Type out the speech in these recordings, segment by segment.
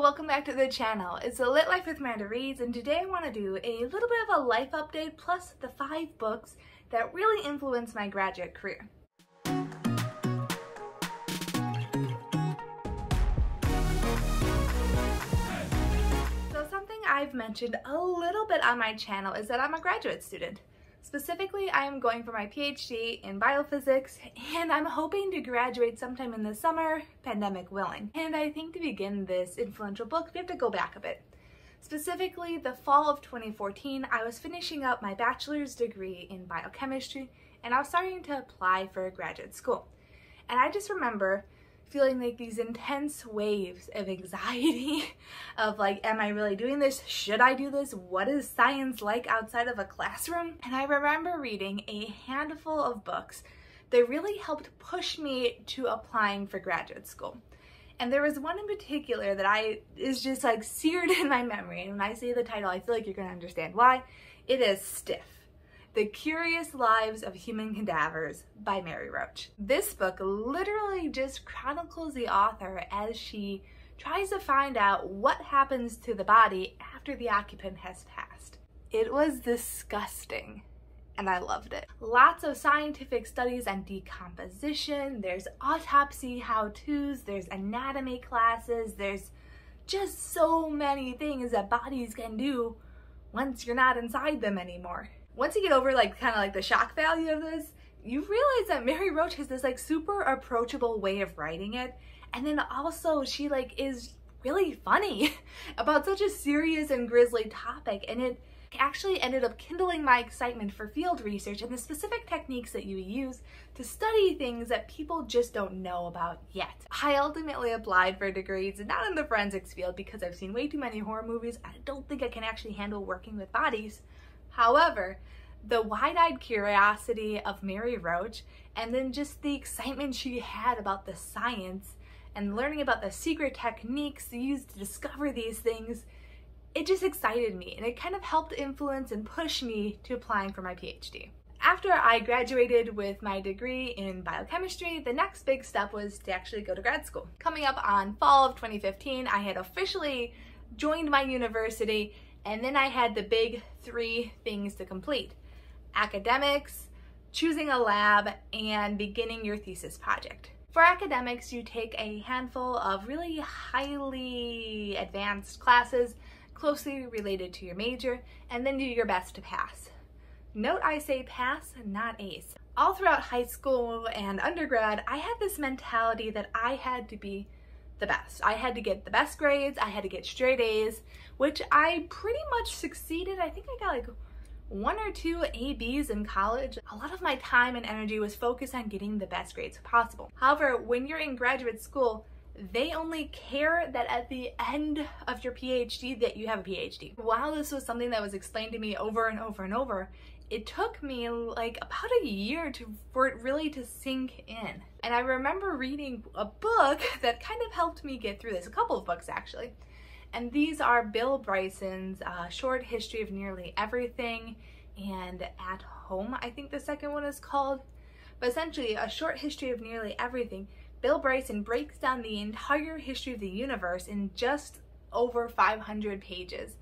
Welcome back to the channel. It's a Lit Life with Miranda Reads, and today I want to do a little bit of a life update plus the five books that really influenced my graduate career. So something I've mentioned a little bit on my channel is that I'm a graduate student. Specifically, I am going for my PhD in biophysics and I'm hoping to graduate sometime in the summer, pandemic willing. And I think to begin this influential book, we have to go back a bit. Specifically, the fall of 2014, I was finishing up my bachelor's degree in biochemistry and I was starting to apply for graduate school. And I just remember feeling like these intense waves of anxiety of like, am I really doing this? Should I do this? What is science like outside of a classroom? And I remember reading a handful of books that really helped push me to applying for graduate school. And there was one in particular that I is just like seared in my memory. And when I say the title, I feel like you're gonna understand why. It is Stiff. The Curious Lives of Human Cadavers by Mary Roach. This book literally just chronicles the author as she tries to find out what happens to the body after the occupant has passed. It was disgusting and I loved it. Lots of scientific studies on decomposition, there's autopsy how-tos, there's anatomy classes, there's just so many things that bodies can do once you're not inside them anymore once you get over like kind of like the shock value of this, you realize that Mary Roach has this like super approachable way of writing it. And then also she like is really funny about such a serious and grisly topic. And it actually ended up kindling my excitement for field research and the specific techniques that you use to study things that people just don't know about yet. I ultimately applied for degrees, not in the forensics field because I've seen way too many horror movies. I don't think I can actually handle working with bodies. However, the wide-eyed curiosity of Mary Roach and then just the excitement she had about the science and learning about the secret techniques used to discover these things, it just excited me and it kind of helped influence and push me to applying for my PhD. After I graduated with my degree in biochemistry, the next big step was to actually go to grad school. Coming up on fall of 2015, I had officially joined my university and then I had the big three things to complete academics, choosing a lab, and beginning your thesis project. For academics, you take a handful of really highly advanced classes closely related to your major, and then do your best to pass. Note I say pass, not ace. All throughout high school and undergrad, I had this mentality that I had to be the best. I had to get the best grades, I had to get straight A's, which I pretty much succeeded. I think I got like one or two ABs in college, a lot of my time and energy was focused on getting the best grades possible. However, when you're in graduate school, they only care that at the end of your PhD that you have a PhD. While this was something that was explained to me over and over and over, it took me like about a year to for it really to sink in. And I remember reading a book that kind of helped me get through this, a couple of books actually. And these are Bill Bryson's uh, Short History of Nearly Everything and At Home, I think the second one is called. But essentially, A Short History of Nearly Everything, Bill Bryson breaks down the entire history of the universe in just over 500 pages.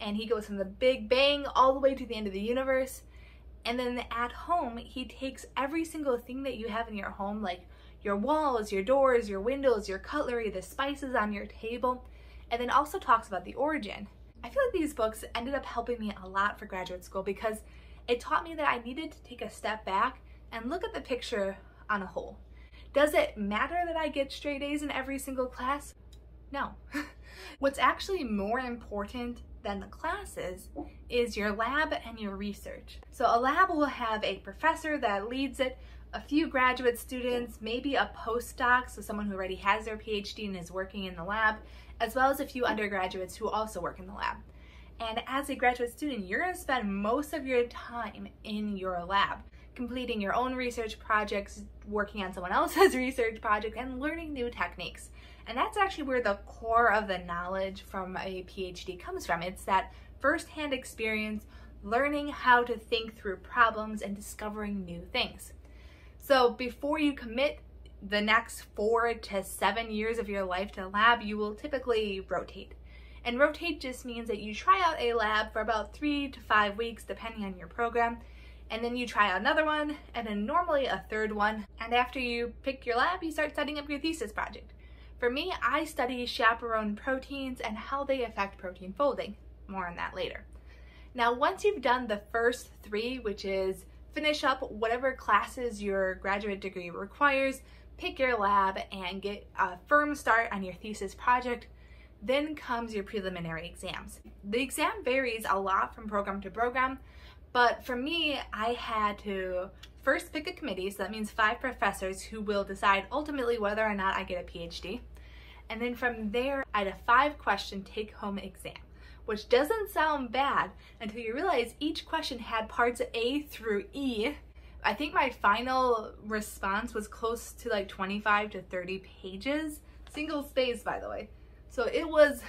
And he goes from the Big Bang all the way to the end of the universe. And then at home, he takes every single thing that you have in your home, like your walls, your doors, your windows, your cutlery, the spices on your table, and then also talks about the origin. I feel like these books ended up helping me a lot for graduate school because it taught me that I needed to take a step back and look at the picture on a whole. Does it matter that I get straight A's in every single class? No. What's actually more important than the classes is your lab and your research. So a lab will have a professor that leads it, a few graduate students, maybe a postdoc, so someone who already has their PhD and is working in the lab, as well as a few undergraduates who also work in the lab. And as a graduate student, you're gonna spend most of your time in your lab, completing your own research projects, working on someone else's research project, and learning new techniques. And that's actually where the core of the knowledge from a PhD comes from. It's that firsthand experience, learning how to think through problems and discovering new things. So before you commit the next four to seven years of your life to a lab, you will typically rotate. And rotate just means that you try out a lab for about three to five weeks, depending on your program, and then you try another one, and then normally a third one. And after you pick your lab, you start setting up your thesis project. For me, I study chaperone proteins and how they affect protein folding. More on that later. Now, once you've done the first three, which is finish up whatever classes your graduate degree requires, pick your lab, and get a firm start on your thesis project, then comes your preliminary exams. The exam varies a lot from program to program, but for me, I had to first pick a committee, so that means five professors who will decide ultimately whether or not I get a PhD. And then from there, I had a five question take home exam, which doesn't sound bad until you realize each question had parts A through E. I think my final response was close to like 25 to 30 pages, single space by the way. So it was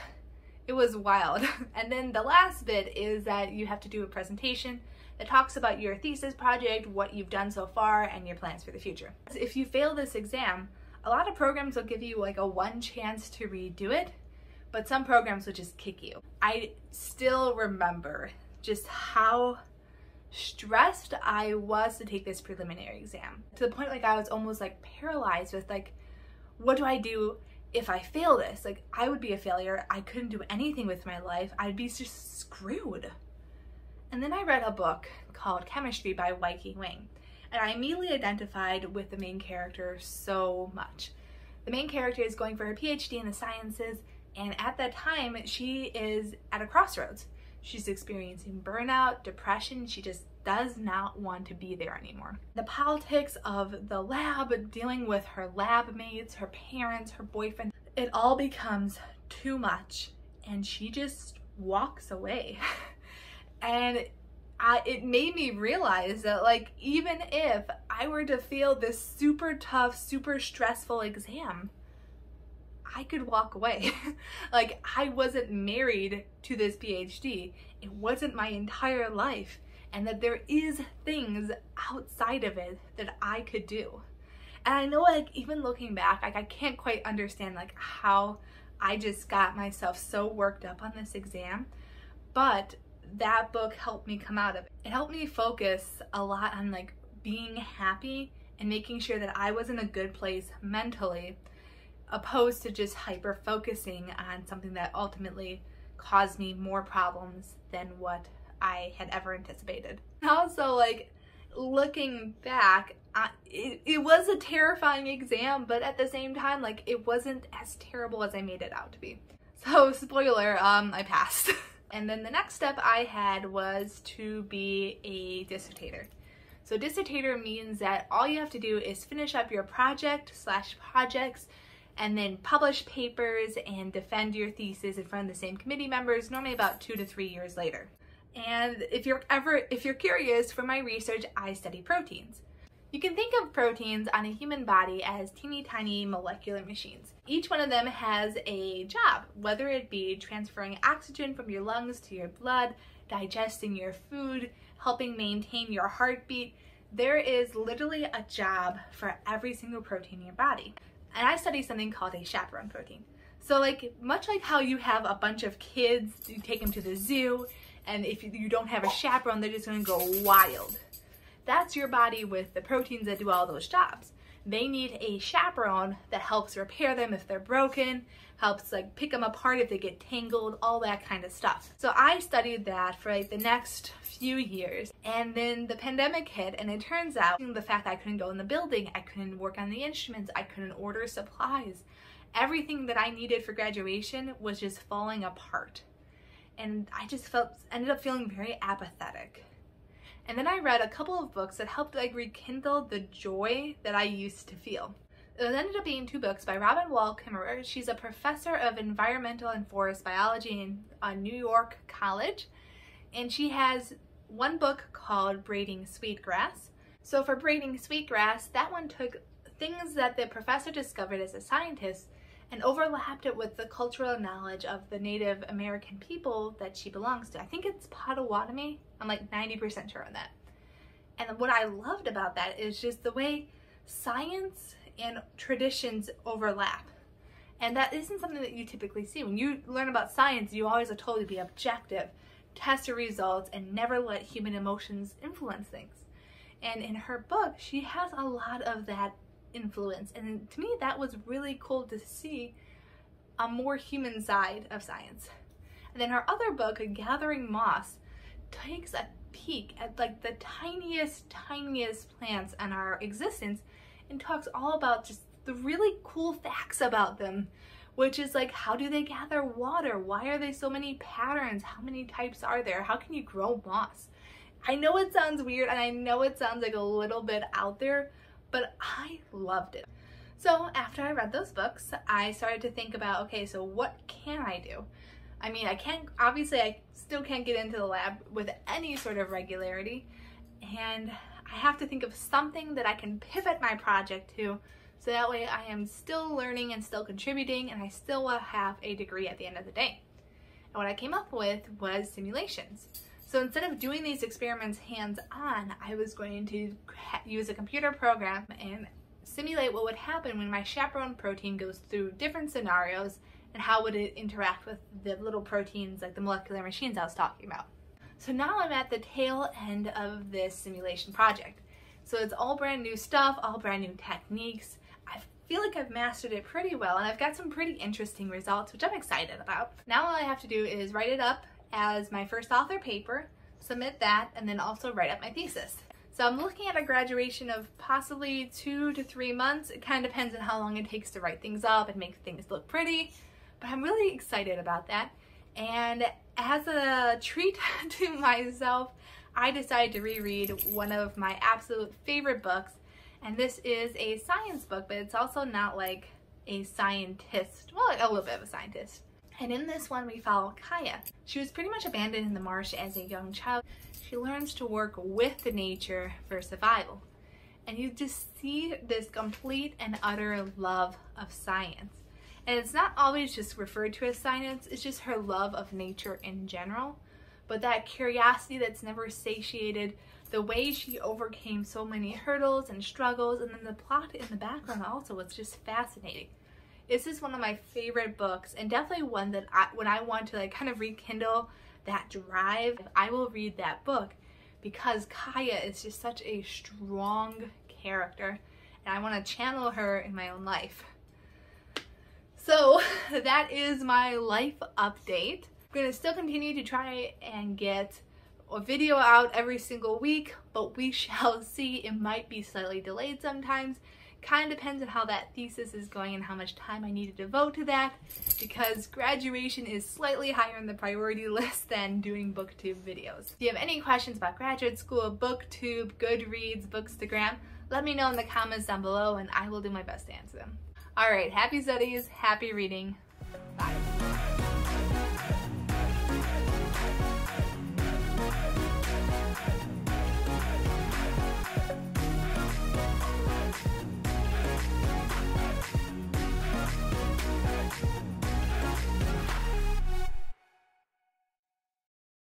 it was wild. And then the last bit is that you have to do a presentation that talks about your thesis project, what you've done so far, and your plans for the future. If you fail this exam, a lot of programs will give you like a one chance to redo it, but some programs will just kick you. I still remember just how stressed I was to take this preliminary exam to the point like I was almost like paralyzed with like, what do I do if I fail this, like I would be a failure. I couldn't do anything with my life. I'd be just screwed. And then I read a book called Chemistry by Weike Wang, and I immediately identified with the main character so much. The main character is going for her PhD in the sciences, and at that time, she is at a crossroads. She's experiencing burnout, depression, she just does not want to be there anymore. The politics of the lab, dealing with her lab mates, her parents, her boyfriend, it all becomes too much and she just walks away. and I, it made me realize that like even if I were to fail this super tough, super stressful exam, I could walk away. like I wasn't married to this PhD. It wasn't my entire life and that there is things outside of it that I could do. And I know like even looking back, like I can't quite understand like how I just got myself so worked up on this exam, but that book helped me come out of it. It helped me focus a lot on like being happy and making sure that I was in a good place mentally opposed to just hyper focusing on something that ultimately caused me more problems than what I had ever anticipated. Also, like, looking back, I, it, it was a terrifying exam, but at the same time, like, it wasn't as terrible as I made it out to be. So, spoiler, um, I passed. and then the next step I had was to be a dissertator. So dissertator means that all you have to do is finish up your project slash projects and then publish papers and defend your thesis in front of the same committee members, normally about two to three years later. And if you're ever, if you're curious, for my research, I study proteins. You can think of proteins on a human body as teeny tiny molecular machines. Each one of them has a job, whether it be transferring oxygen from your lungs to your blood, digesting your food, helping maintain your heartbeat. There is literally a job for every single protein in your body. And I study something called a chaperone protein. So like, much like how you have a bunch of kids, you take them to the zoo, and if you don't have a chaperone, they're just gonna go wild. That's your body with the proteins that do all those jobs. They need a chaperone that helps repair them if they're broken, helps like pick them apart if they get tangled, all that kind of stuff. So I studied that for like the next few years. And then the pandemic hit and it turns out the fact that I couldn't go in the building, I couldn't work on the instruments, I couldn't order supplies. Everything that I needed for graduation was just falling apart and I just felt ended up feeling very apathetic. And then I read a couple of books that helped like rekindle the joy that I used to feel. It ended up being two books by Robin Wall Kimmerer. She's a professor of environmental and forest biology in uh, New York College. And she has one book called Braiding Sweetgrass. So for Braiding Sweetgrass, that one took things that the professor discovered as a scientist and overlapped it with the cultural knowledge of the Native American people that she belongs to. I think it's Potawatomi. I'm like 90% sure on that. And what I loved about that is just the way science and traditions overlap. And that isn't something that you typically see. When you learn about science, you always are told to be objective, test your results, and never let human emotions influence things. And in her book, she has a lot of that influence. And to me, that was really cool to see a more human side of science. And then her other book, Gathering Moss, takes a peek at like the tiniest, tiniest plants in our existence and talks all about just the really cool facts about them, which is like, how do they gather water? Why are there so many patterns? How many types are there? How can you grow moss? I know it sounds weird and I know it sounds like a little bit out there, but I loved it. So after I read those books, I started to think about, okay, so what can I do? I mean, I can't, obviously I still can't get into the lab with any sort of regularity and I have to think of something that I can pivot my project to so that way I am still learning and still contributing and I still will have a degree at the end of the day. And what I came up with was simulations. So instead of doing these experiments hands-on, I was going to use a computer program and simulate what would happen when my chaperone protein goes through different scenarios and how would it interact with the little proteins like the molecular machines I was talking about. So now I'm at the tail end of this simulation project. So it's all brand new stuff, all brand new techniques. I feel like I've mastered it pretty well and I've got some pretty interesting results which I'm excited about. Now all I have to do is write it up as my first author paper, submit that, and then also write up my thesis. So I'm looking at a graduation of possibly two to three months. It kind of depends on how long it takes to write things up and make things look pretty but I'm really excited about that. And as a treat to myself, I decided to reread one of my absolute favorite books. And this is a science book, but it's also not like a scientist, well, a little bit of a scientist. And in this one, we follow Kya. She was pretty much abandoned in the marsh as a young child. She learns to work with the nature for survival. And you just see this complete and utter love of science. And it's not always just referred to as science, it's just her love of nature in general. But that curiosity that's never satiated, the way she overcame so many hurdles and struggles, and then the plot in the background also was just fascinating. This is one of my favorite books and definitely one that I, when I want to like kind of rekindle that drive, I will read that book because Kya is just such a strong character and I want to channel her in my own life. So that is my life update. I'm gonna still continue to try and get a video out every single week, but we shall see. It might be slightly delayed sometimes. Kind of depends on how that thesis is going and how much time I need to devote to that because graduation is slightly higher on the priority list than doing booktube videos. If you have any questions about graduate school, booktube, Goodreads, Bookstagram, let me know in the comments down below and I will do my best to answer them. All right, happy studies, happy reading. Bye.